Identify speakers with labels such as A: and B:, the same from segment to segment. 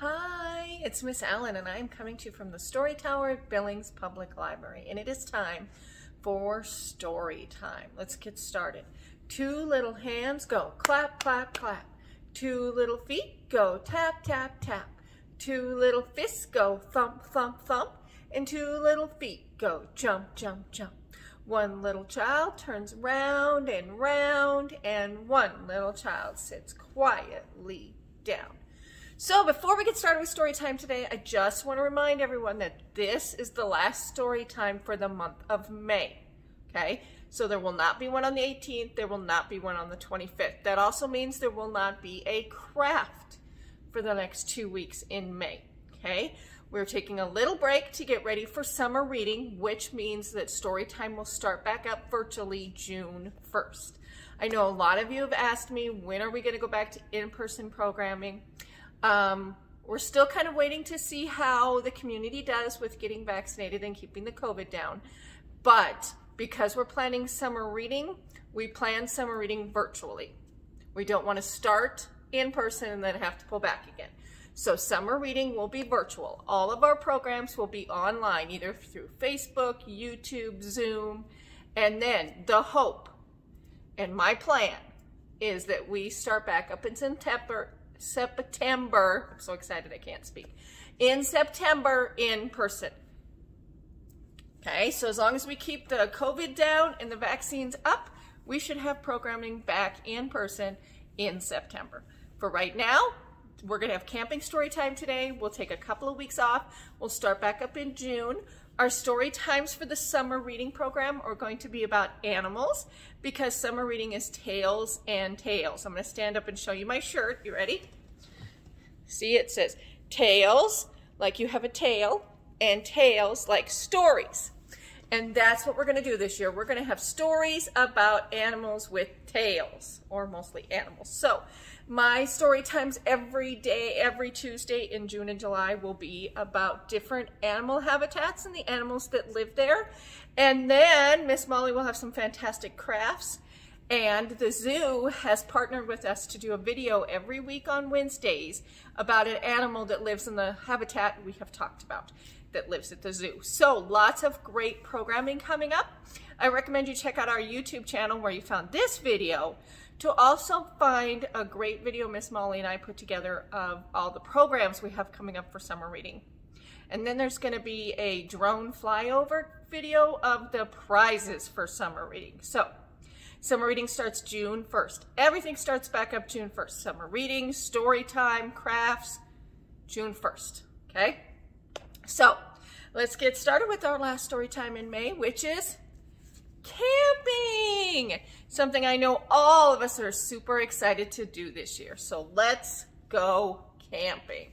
A: Hi, it's Miss Allen, and I am coming to you from the Story Tower at Billings Public Library, and it is time for story time. Let's get started. Two little hands go clap, clap, clap. Two little feet go tap, tap, tap. Two little fists go thump, thump, thump. And two little feet go jump, jump, jump. One little child turns round and round, and one little child sits quietly down. So before we get started with story time today, I just want to remind everyone that this is the last story time for the month of May. Okay, so there will not be one on the 18th. There will not be one on the 25th. That also means there will not be a craft for the next two weeks in May. Okay, we're taking a little break to get ready for summer reading, which means that story time will start back up virtually June 1st. I know a lot of you have asked me, when are we going to go back to in-person programming? Um, we're still kind of waiting to see how the community does with getting vaccinated and keeping the COVID down. But because we're planning summer reading, we plan summer reading virtually. We don't want to start in person and then have to pull back again. So summer reading will be virtual. All of our programs will be online, either through Facebook, YouTube, Zoom, and then the hope and my plan is that we start back up in September, September. I'm so excited I can't speak. In September in person. Okay, so as long as we keep the COVID down and the vaccines up, we should have programming back in person in September. For right now, we're going to have camping story time today. We'll take a couple of weeks off. We'll start back up in June. Our story times for the summer reading program are going to be about animals because summer reading is tails and tales. I'm going to stand up and show you my shirt. You ready? See, it says tails, like you have a tail, and tales, like stories. And that's what we're going to do this year. We're going to have stories about animals with tails, or mostly animals. So my story times every day, every Tuesday in June and July will be about different animal habitats and the animals that live there. And then Miss Molly will have some fantastic crafts and the zoo has partnered with us to do a video every week on Wednesdays about an animal that lives in the habitat we have talked about that lives at the zoo. So lots of great programming coming up. I recommend you check out our YouTube channel where you found this video to also find a great video Miss Molly and I put together of all the programs we have coming up for summer reading. And then there's gonna be a drone flyover video of the prizes for summer reading. So Summer reading starts June 1st. Everything starts back up June 1st. Summer reading, story time, crafts, June 1st, okay? So let's get started with our last story time in May, which is camping. Something I know all of us are super excited to do this year. So let's go camping.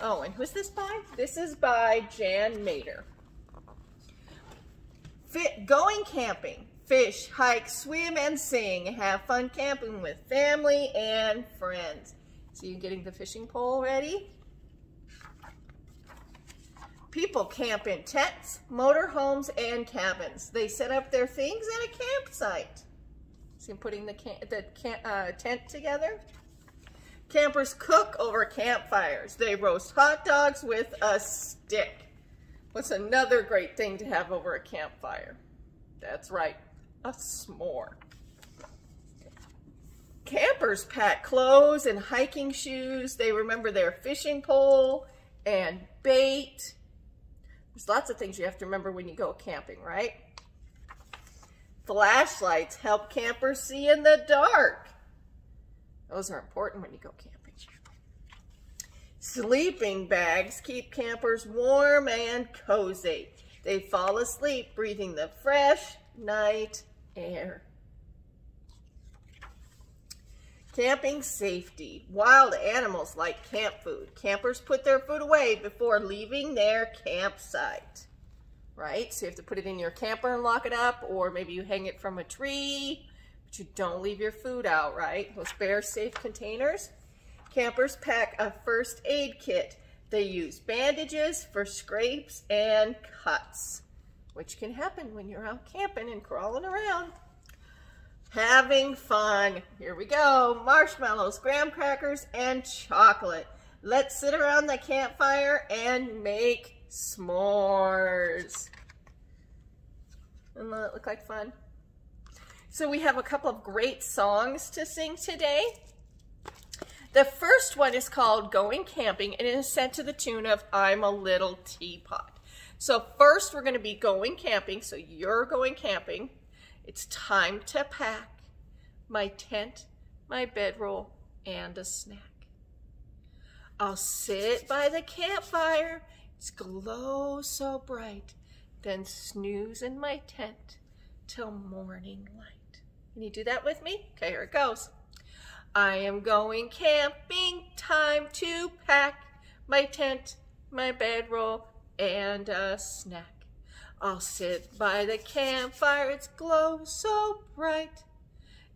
A: Oh, and who's this by? This is by Jan Mader. Fit, going camping. Fish, hike, swim, and sing. Have fun camping with family and friends. So you getting the fishing pole ready? People camp in tents, motorhomes, and cabins. They set up their things at a campsite. See, I'm putting the, the uh, tent together. Campers cook over campfires. They roast hot dogs with a stick. What's another great thing to have over a campfire? That's right, a s'more. Campers pack clothes and hiking shoes. They remember their fishing pole and bait. There's lots of things you have to remember when you go camping, right? Flashlights help campers see in the dark. Those are important when you go camping. Sleeping bags keep campers warm and cozy. They fall asleep breathing the fresh night air. Camping safety. Wild animals like camp food. Campers put their food away before leaving their campsite. Right? So you have to put it in your camper and lock it up, or maybe you hang it from a tree but you don't leave your food out, right? Those bear safe containers. Campers pack a first aid kit. They use bandages for scrapes and cuts, which can happen when you're out camping and crawling around. Having fun. Here we go. Marshmallows, graham crackers, and chocolate. Let's sit around the campfire and make s'mores. Doesn't that look like fun? So we have a couple of great songs to sing today. The first one is called Going Camping and it is set to the tune of I'm a Little Teapot. So first we're going to be going camping. So you're going camping. It's time to pack my tent, my bedroll, and a snack. I'll sit by the campfire. It's glow so bright. Then snooze in my tent till morning light. Can you do that with me? Okay, here it goes. I am going camping, time to pack my tent, my bedroll, and a snack. I'll sit by the campfire, its glow so bright.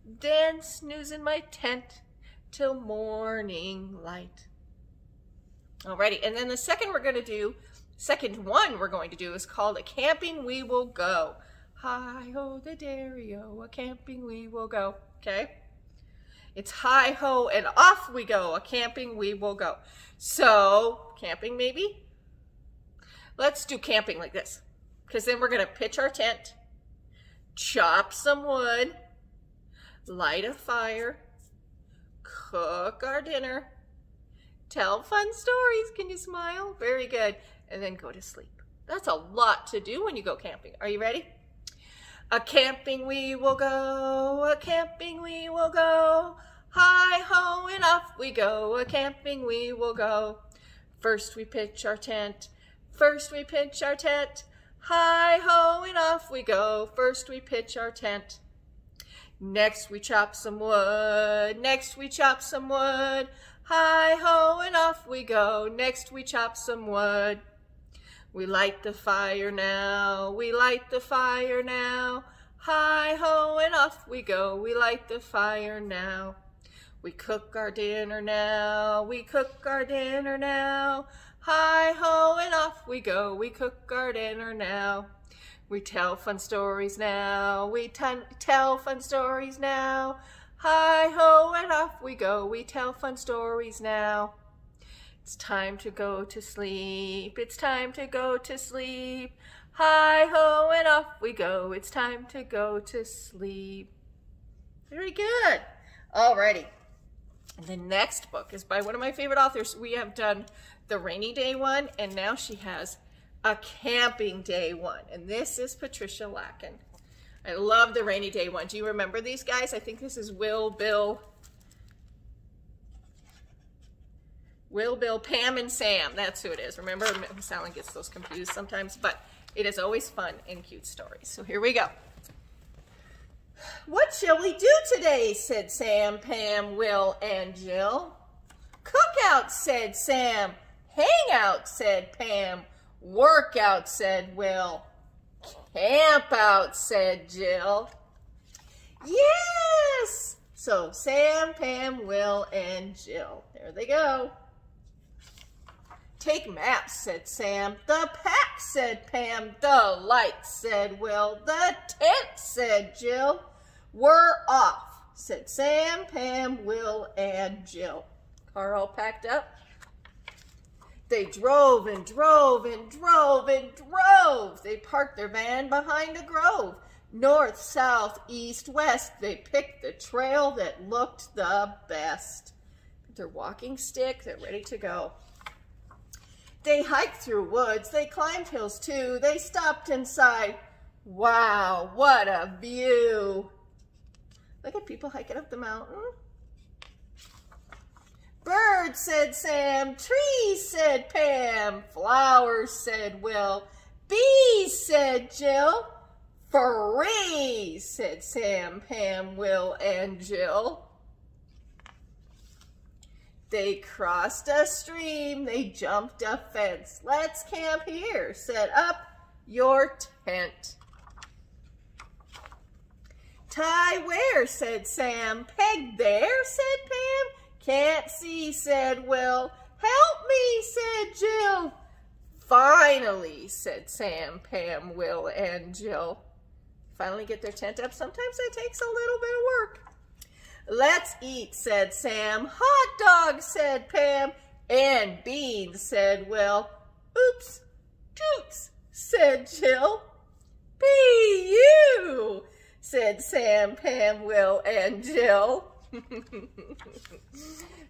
A: Then snooze in my tent till morning light. Alrighty, and then the second we're going to do, second one we're going to do is called A Camping We Will Go. Hi-ho the dairy-o, a camping we will go. Okay? It's hi-ho and off we go, a camping we will go. So, camping maybe? Let's do camping like this. Because then we're going to pitch our tent, chop some wood, light a fire, cook our dinner, tell fun stories. Can you smile? Very good. And then go to sleep. That's a lot to do when you go camping. Are you ready? A camping we will go, a camping we will go. Hi ho and off we go, a camping we will go. First we pitch our tent, First we pitch our tent, hi ho and off we go. First we pitch our tent. Next we chop some wood, next we chop some wood. Hi ho and off we go, next we chop some wood. We light the fire now, we light the fire now. Hi ho and off we go, we light the fire now. We cook our dinner now, we cook our dinner now. Hi ho and off we go, we cook our dinner now. We tell fun stories now, we tell fun stories now. Hi ho and off we go, we tell fun stories now. It's time to go to sleep, it's time to go to sleep. Hi ho and off we go, it's time to go to sleep. Very good. Alrighty. The next book is by one of my favorite authors. We have done the rainy day one, and now she has a camping day one. And this is Patricia Lakin. I love the rainy day one. Do you remember these guys? I think this is Will, Bill, Will, Bill, Pam, and Sam. That's who it is. Remember, Miss Allen gets those confused sometimes, but it is always fun and cute stories. So here we go. What shall we do today? said Sam, Pam, Will, and Jill. Cookout, said Sam. Hang out, said Pam. Work out, said Will. Camp out, said Jill. Yes! So Sam, Pam, Will, and Jill. There they go. Take maps, said Sam. The pack, said Pam. The lights, said Will. The tent, said Jill. We're off, said Sam, Pam, Will, and Jill. Car all packed up? They drove and drove and drove and drove. They parked their van behind a grove. North, south, east, west, they picked the trail that looked the best. Their walking stick, they're ready to go. They hiked through woods, they climbed hills too, they stopped inside. Wow, what a view. Look at people hiking up the mountain. Birds, said Sam. Tree, said Pam. Flowers, said Will. Bees, said Jill. Free, said Sam, Pam, Will, and Jill. They crossed a stream, they jumped a fence. Let's camp here, set up your tent. Tie where, said Sam. Peg there, said Pam. Can't see, said Will. Help me, said Jill. Finally, said Sam, Pam, Will, and Jill. Finally get their tent up. Sometimes that takes a little bit of work. Let's eat, said Sam. Hot dog, said Pam. And beans, said Will. Oops, toots, said Jill. P.U., said Sam, Pam, Will, and Jill.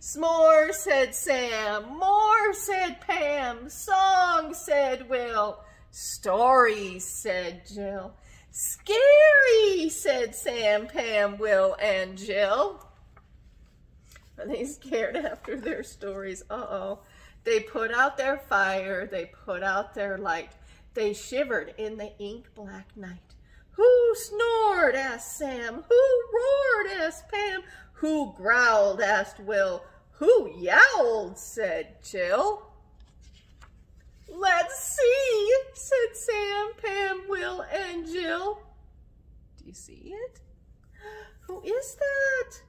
A: S'more, said Sam. More, said Pam. Song, said Will. Stories, said Jill. Scary, said Sam, Pam, Will, and Jill. Are they scared after their stories? Uh-oh. They put out their fire. They put out their light. They shivered in the ink black night. Who snored? asked Sam. Who roared? asked Pam. Who growled? asked Will. Who yowled? said Jill. Let's see, said Sam, Pam, Will, and Jill. Do you see it? Who is that?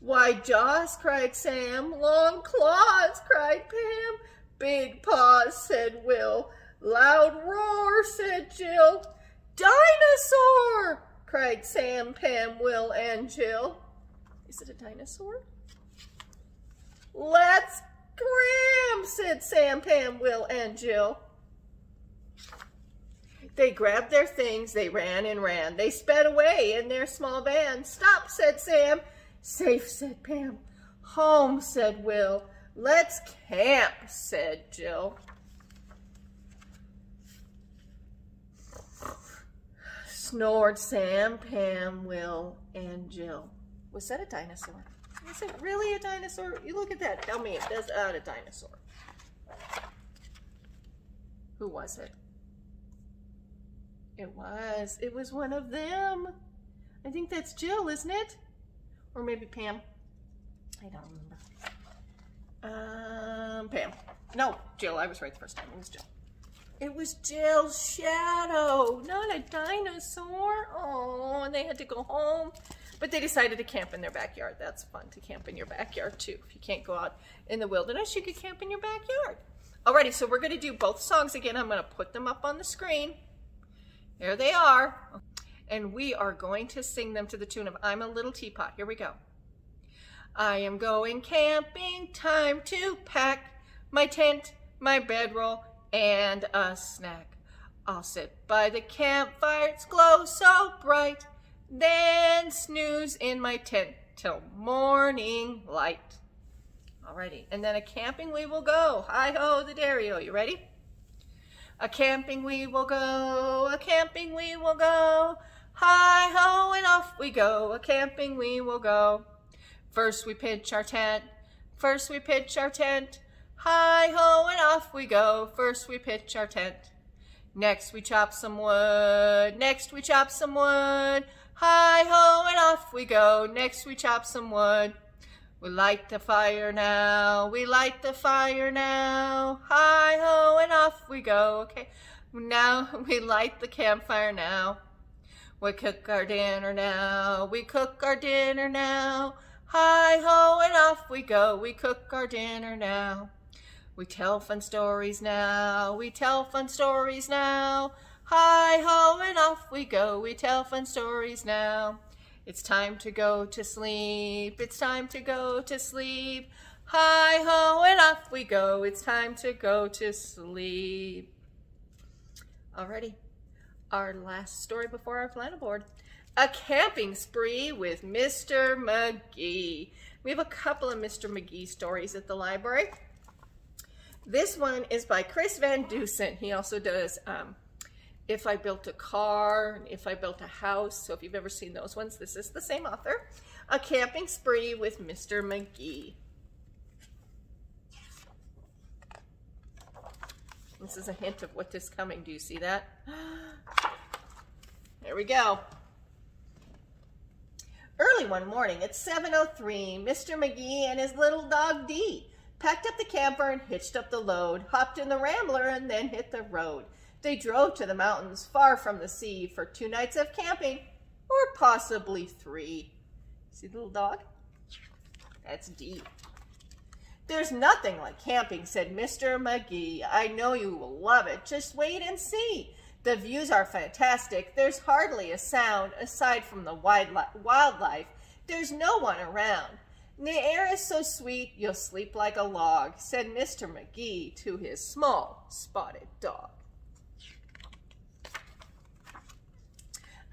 A: Why, Jaws, cried Sam. Long claws, cried Pam. Big paws, said Will. Loud roar, said Jill. Dinosaur, cried Sam, Pam, Will, and Jill. Is it a dinosaur? Let's Graham, said Sam, Pam, Will, and Jill. They grabbed their things, they ran and ran. They sped away in their small van. Stop, said Sam. Safe, said Pam. Home, said Will. Let's camp, said Jill. Snored Sam, Pam, Will, and Jill. Was that a dinosaur? Is it really a dinosaur? You look at that. Tell me it does not a dinosaur. Who was it? It was. It was one of them. I think that's Jill, isn't it? Or maybe Pam. I don't remember. Um, Pam. No, Jill. I was right the first time. It was Jill. It was Jill's shadow, not a dinosaur. Oh, and they had to go home. But they decided to camp in their backyard. That's fun to camp in your backyard too. If you can't go out in the wilderness, you could camp in your backyard. Alrighty, so we're gonna do both songs again. I'm gonna put them up on the screen. There they are. And we are going to sing them to the tune of I'm a Little Teapot. Here we go. I am going camping, time to pack my tent, my bedroll, and a snack. I'll sit by the campfire, its glow so bright. Then snooze in my tent till morning light. Alrighty, and then a camping we will go. Hi-ho, the dairy-o. You ready? A camping we will go, a camping we will go. Hi-ho, and off we go, a camping we will go. First we pitch our tent, first we pitch our tent. Hi-ho, and off we go, first we pitch our tent. Next we chop some wood, next we chop some wood. Hi-ho, and off we go. Next we chop some wood. We light the fire now. We light the fire now. Hi-ho, and off we go. Okay, now we light the campfire now. We cook our dinner now. We cook our dinner now. Hi-ho, and off we go. We cook our dinner now. We tell fun stories now. We tell fun stories now. Hi ho and off we go, we tell fun stories now. It's time to go to sleep, it's time to go to sleep. Hi ho and off we go, it's time to go to sleep. Alrighty, our last story before our flannel board. A camping spree with Mr. McGee. We have a couple of Mr. McGee stories at the library. This one is by Chris Van Dusen. He also does um, if I built a car, if I built a house. So if you've ever seen those ones, this is the same author. A camping spree with Mr. McGee. This is a hint of what is coming. Do you see that? There we go. Early one morning at 7.03, Mr. McGee and his little dog Dee packed up the camper and hitched up the load, hopped in the Rambler, and then hit the road. They drove to the mountains far from the sea for two nights of camping, or possibly three. See the little dog? That's deep. There's nothing like camping, said Mr. McGee. I know you will love it. Just wait and see. The views are fantastic. There's hardly a sound aside from the wild wildlife. There's no one around. The air is so sweet you'll sleep like a log, said Mr. McGee to his small spotted dog.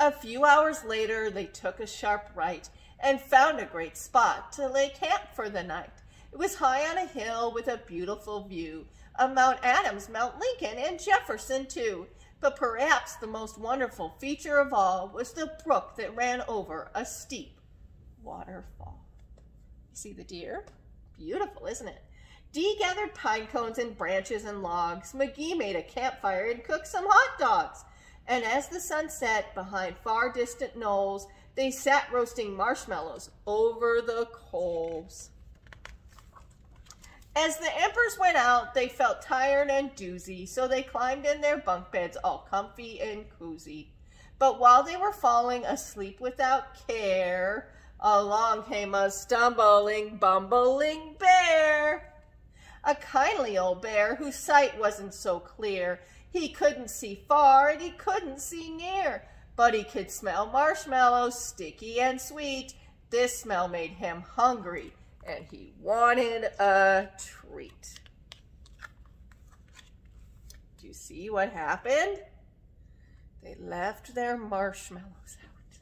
A: A few hours later, they took a sharp right and found a great spot to lay camp for the night. It was high on a hill with a beautiful view of Mount Adams, Mount Lincoln, and Jefferson too. But perhaps the most wonderful feature of all was the brook that ran over a steep waterfall. You see the deer? Beautiful, isn't it? Dee gathered pine cones and branches and logs. McGee made a campfire and cooked some hot dogs. And as the sun set behind far distant knolls, they sat roasting marshmallows over the coals. As the emperors went out, they felt tired and doozy, so they climbed in their bunk beds all comfy and cozy. But while they were falling asleep without care, along came a stumbling, bumbling bear. A kindly old bear whose sight wasn't so clear. He couldn't see far and he couldn't see near, but he could smell marshmallows, sticky and sweet. This smell made him hungry and he wanted a treat. Do you see what happened? They left their marshmallows out.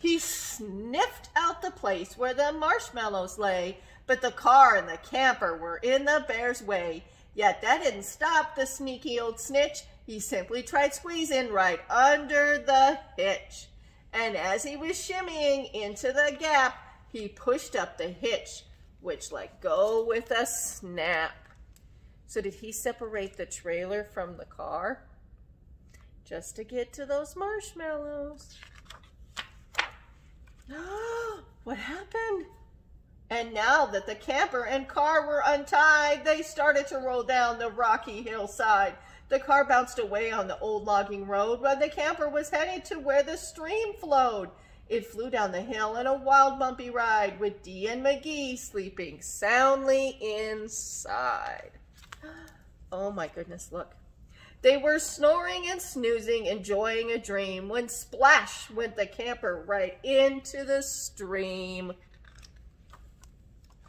A: He sniffed out the place where the marshmallows lay, but the car and the camper were in the bear's way. Yet that didn't stop the sneaky old snitch. He simply tried squeezing right under the hitch. And as he was shimmying into the gap, he pushed up the hitch, which let go with a snap. So did he separate the trailer from the car? Just to get to those marshmallows. Oh, what happened? And now that the camper and car were untied, they started to roll down the rocky hillside. The car bounced away on the old logging road while the camper was headed to where the stream flowed. It flew down the hill in a wild bumpy ride with Dee and McGee sleeping soundly inside. Oh my goodness, look. They were snoring and snoozing, enjoying a dream, when splash went the camper right into the stream.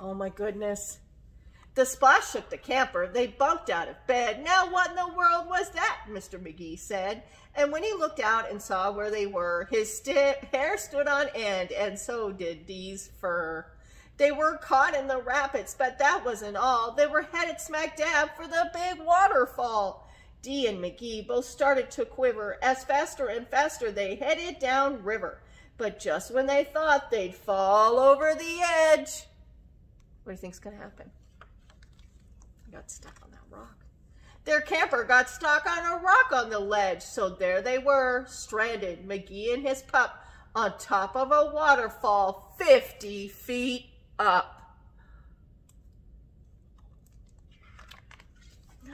A: Oh my goodness. The splash shook the camper. They bumped out of bed. Now what in the world was that, Mr. McGee said. And when he looked out and saw where they were, his hair stood on end, and so did Dee's fur. They were caught in the rapids, but that wasn't all. They were headed smack dab for the big waterfall. Dee and McGee both started to quiver as faster and faster they headed down river. But just when they thought they'd fall over the edge, what do you think's going to happen? I got stuck on that rock. Their camper got stuck on a rock on the ledge, so there they were, stranded, McGee and his pup, on top of a waterfall 50 feet up.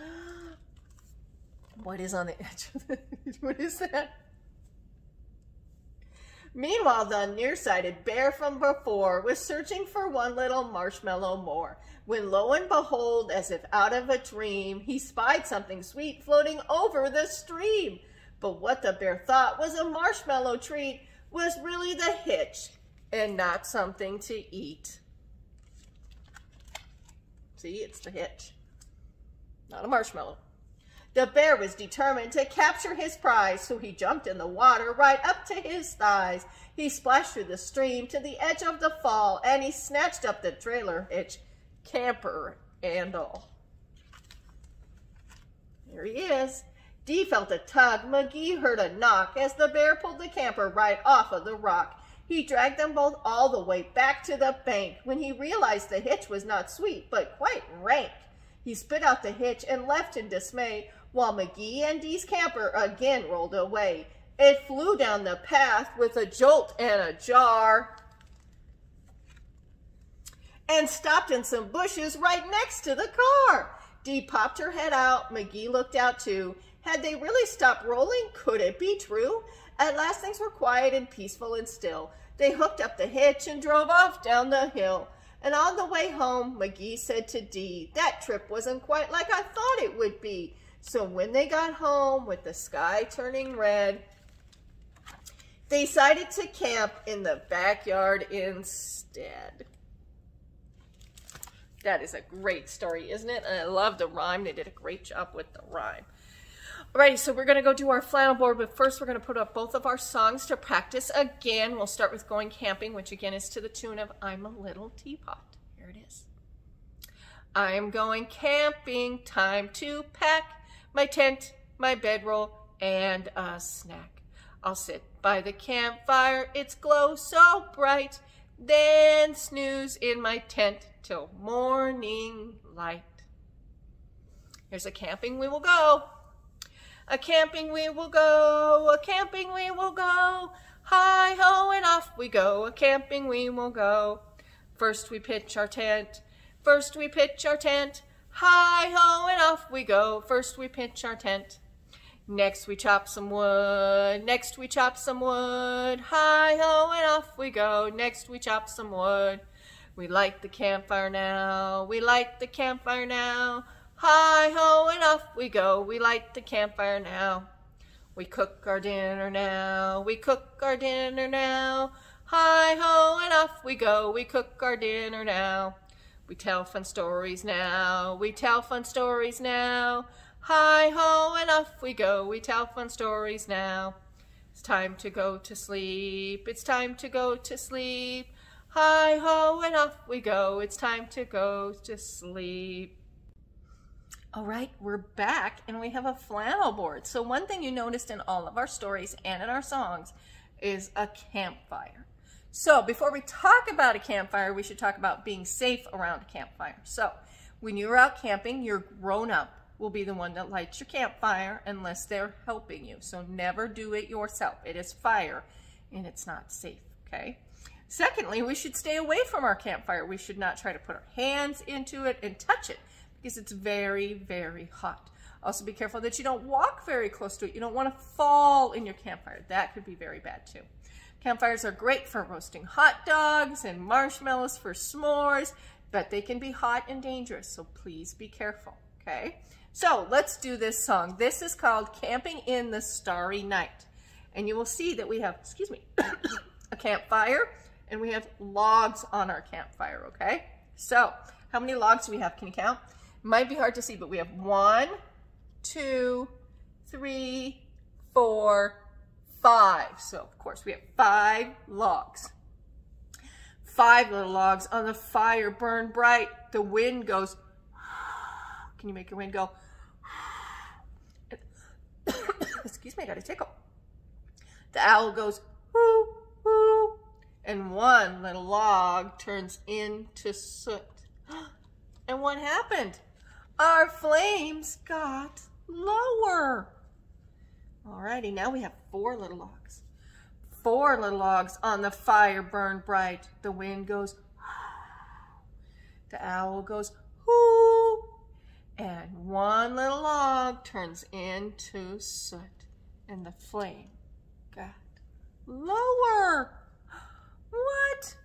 A: What is on the edge of the, what is that? Meanwhile, the nearsighted bear from before was searching for one little marshmallow more, when lo and behold, as if out of a dream, he spied something sweet floating over the stream. But what the bear thought was a marshmallow treat was really the hitch and not something to eat. See, it's the hitch, not a marshmallow. The bear was determined to capture his prize, so he jumped in the water right up to his thighs. He splashed through the stream to the edge of the fall, and he snatched up the trailer hitch, camper and all. There he is. Dee felt a tug. McGee heard a knock as the bear pulled the camper right off of the rock. He dragged them both all the way back to the bank when he realized the hitch was not sweet, but quite rank. He spit out the hitch and left in dismay, while McGee and Dee's camper again rolled away. It flew down the path with a jolt and a jar and stopped in some bushes right next to the car. Dee popped her head out. McGee looked out too. Had they really stopped rolling? Could it be true? At last things were quiet and peaceful and still. They hooked up the hitch and drove off down the hill. And on the way home, McGee said to Dee, that trip wasn't quite like I thought it would be. So when they got home with the sky turning red, they decided to camp in the backyard instead. That is a great story, isn't it? And I love the rhyme. They did a great job with the rhyme. Alrighty, so we're going to go do our flannel board, but first we're going to put up both of our songs to practice again. We'll start with Going Camping, which again is to the tune of I'm a Little Teapot. Here it is. I'm going camping, time to pack my tent, my bedroll, and a snack. I'll sit by the campfire, its glow so bright, then snooze in my tent till morning light. Here's a camping we will go. A camping we will go, a camping we will go. Hi ho and off we go, a camping we will go. First we pitch our tent, first we pitch our tent. Hi ho and off we go, first we pitch our tent. Next we chop some wood, next we chop some wood. Hi ho and off we go, next we chop some wood. We light the campfire now, we light the campfire now. Hi ho and off we go, we light the campfire now. We cook our dinner now, we cook our dinner now. Hi ho and off we go, we cook our dinner now. We tell fun stories now, we tell fun stories now. Hi ho and off we go, we tell fun stories now. It's time to go to sleep, it's time to go to sleep. Hi ho and off we go, it's time to go to sleep. All right, we're back and we have a flannel board. So one thing you noticed in all of our stories and in our songs is a campfire. So before we talk about a campfire, we should talk about being safe around a campfire. So when you're out camping, you're grown up will be the one that lights your campfire unless they're helping you. So never do it yourself. It is fire and it's not safe, okay? Secondly, we should stay away from our campfire. We should not try to put our hands into it and touch it because it's very, very hot. Also be careful that you don't walk very close to it. You don't want to fall in your campfire. That could be very bad too. Campfires are great for roasting hot dogs and marshmallows for s'mores, but they can be hot and dangerous, so please be careful, okay? So let's do this song. This is called Camping in the Starry Night. And you will see that we have, excuse me, a campfire and we have logs on our campfire, okay? So how many logs do we have? Can you count? Might be hard to see, but we have one, two, three, four, five. So of course we have five logs. Five little logs on the fire burn bright. The wind goes can you make your wind go? Excuse me, I got a tickle. The owl goes, whoo, whoo, and one little log turns into soot. And what happened? Our flames got lower. Alrighty, now we have four little logs. Four little logs on the fire burn bright. The wind goes, the owl goes, whoo, and one little log turns into soot and the flame got lower. What?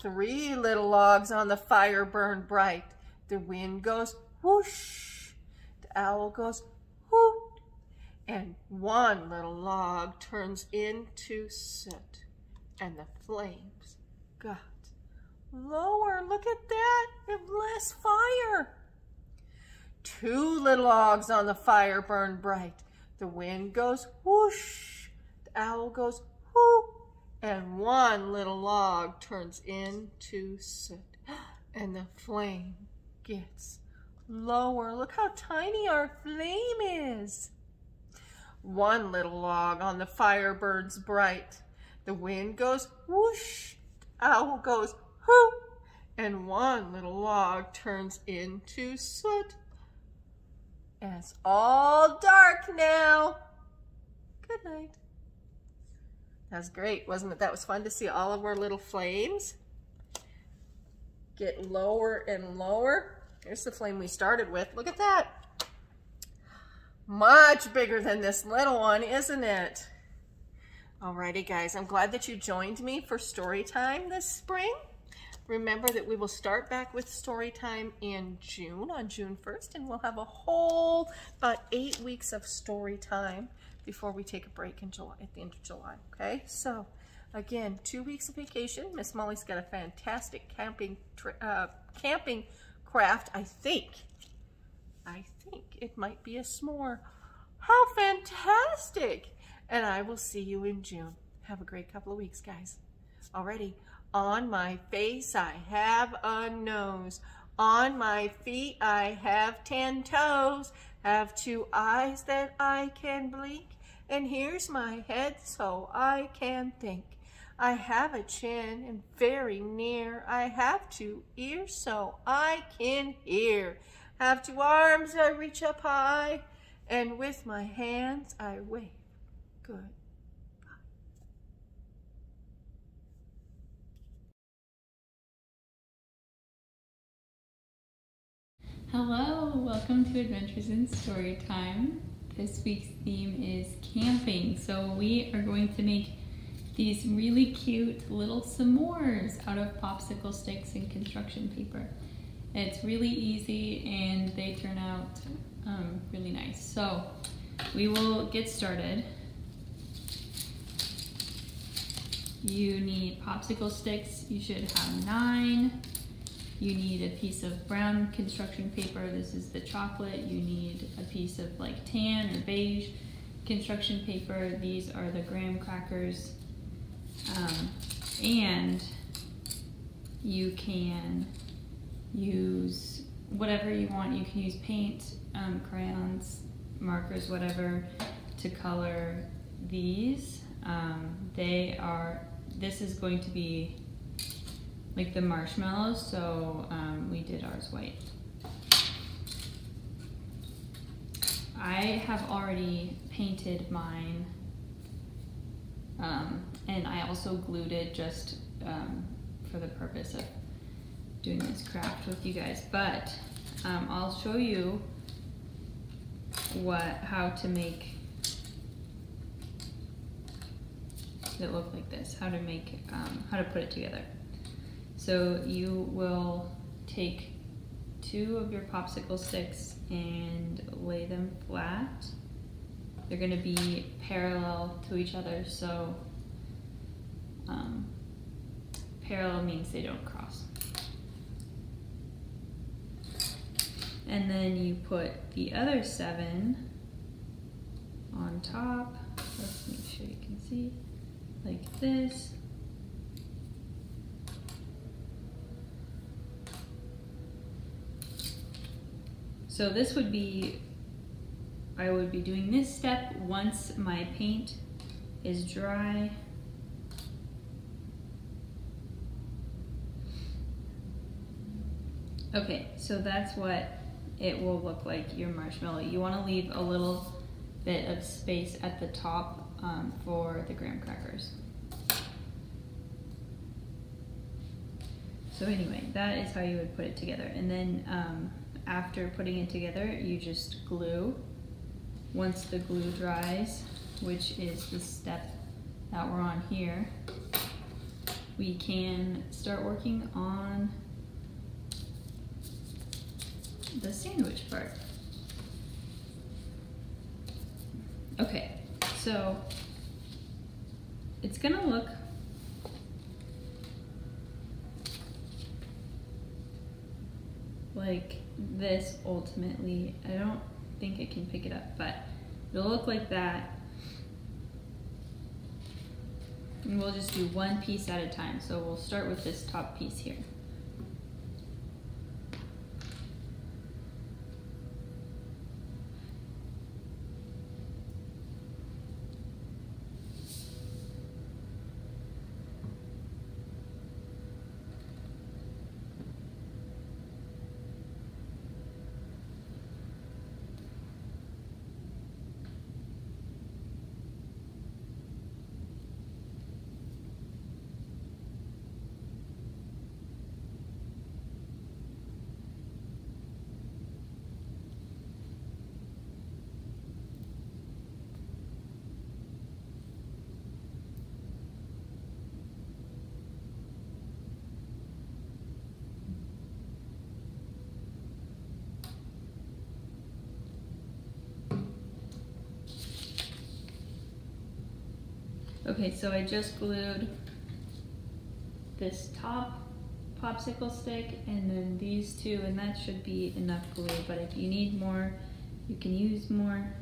A: Three little logs on the fire burn bright. The wind goes whoosh. The owl goes. And one little log turns into soot and the flames got lower. Look at that. Less fire. Two little logs on the fire burn bright. The wind goes whoosh. The owl goes whoo. And one little log turns into soot. And the flame gets lower. Look how tiny our flame is. One little log on the fire burns bright. The wind goes whoosh. Owl goes whoo. And one little log turns into soot. And it's all dark now. Good night. That was great, wasn't it? That was fun to see all of our little flames get lower and lower. Here's the flame we started with. Look at that. Much bigger than this little one, isn't it? Alrighty, guys. I'm glad that you joined me for story time this spring. Remember that we will start back with story time in June, on June 1st, and we'll have a whole about eight weeks of story time before we take a break in July, at the end of July, okay? So, again, two weeks of vacation. Miss Molly's got a fantastic camping, uh, camping craft, I think. I think it might be a s'more. How fantastic! And I will see you in June. Have a great couple of weeks, guys. Already. On my face I have a nose. On my feet I have ten toes. Have two eyes that I can blink. And here's my head so I can think. I have a chin and very near. I have two ears so I can hear. Have two arms I reach up high. And with my hands I wave. Good.
B: Hello, welcome to Adventures in Storytime. This week's theme is camping. So we are going to make these really cute little s'mores out of popsicle sticks and construction paper. It's really easy and they turn out um, really nice. So we will get started. You need popsicle sticks. You should have nine. You need a piece of brown construction paper. This is the chocolate. You need a piece of like tan or beige construction paper. These are the graham crackers. Um, and you can use whatever you want. You can use paint, um, crayons, markers, whatever, to color these. Um, they are, this is going to be like the marshmallows, so um, we did ours white. I have already painted mine um, and I also glued it just um, for the purpose of doing this craft with you guys. But um, I'll show you what how to make it look like this, how to make, um, how to put it together. So you will take two of your popsicle sticks and lay them flat. They're gonna be parallel to each other, so um, parallel means they don't cross. And then you put the other seven on top. Let's make sure you can see, like this. So this would be, I would be doing this step once my paint is dry. Okay, so that's what it will look like, your marshmallow. You wanna leave a little bit of space at the top um, for the graham crackers. So anyway, that is how you would put it together. And then um, after putting it together, you just glue. Once the glue dries, which is the step that we're on here, we can start working on the sandwich part. Okay, so it's gonna look like this ultimately. I don't think it can pick it up, but it'll look like that. And we'll just do one piece at a time. So we'll start with this top piece here. Okay, so I just glued this top popsicle stick and then these two and that should be enough glue but if you need more you can use more.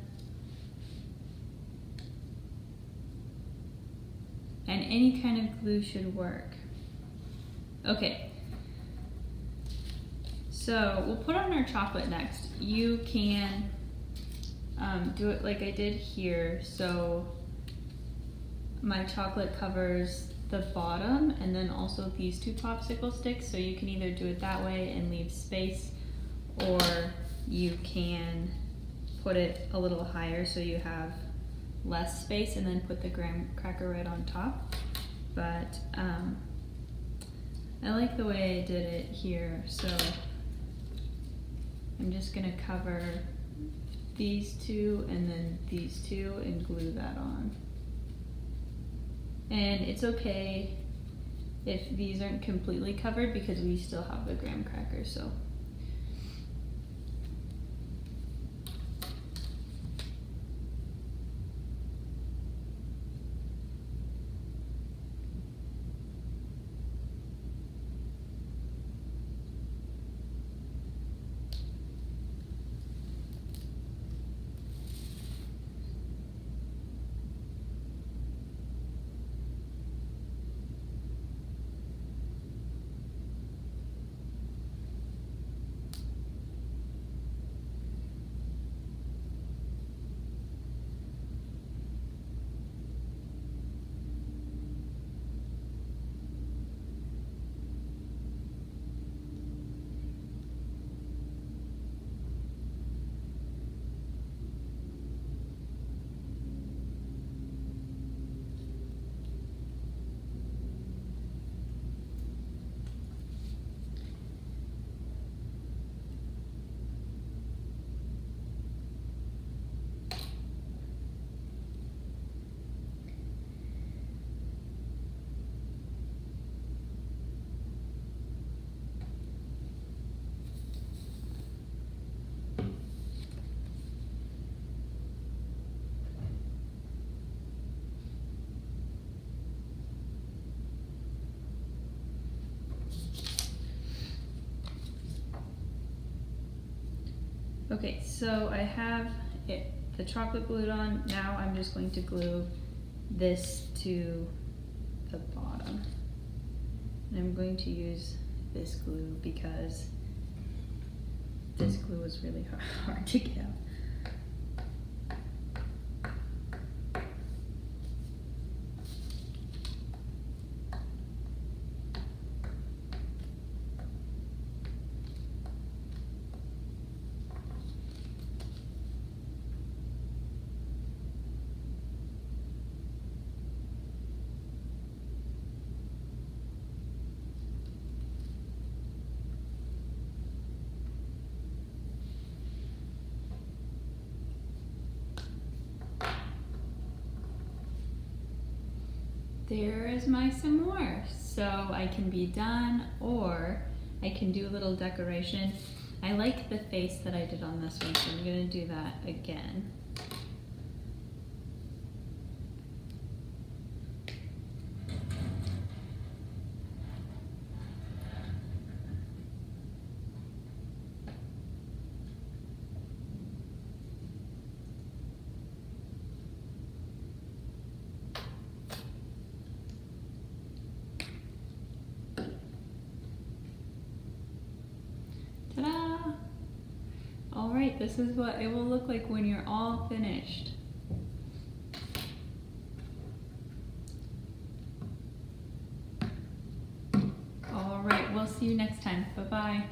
B: And any kind of glue should work. Okay. So we'll put on our chocolate next. You can um, do it like I did here so my chocolate covers the bottom and then also these two popsicle sticks. So you can either do it that way and leave space or you can put it a little higher so you have less space and then put the graham cracker right on top. But um, I like the way I did it here. So I'm just gonna cover these two and then these two and glue that on. And it's okay if these aren't completely covered because we still have the graham crackers, so. Okay, so I have it, the chocolate glued on. Now I'm just going to glue this to the bottom. And I'm going to use this glue because this glue is really hard to get out. There is my s'more. So I can be done or I can do a little decoration. I like the face that I did on this one, so I'm gonna do that again. Ta-da! All right, this is what it will look like when you're all finished. All right, we'll see you next time. Bye-bye.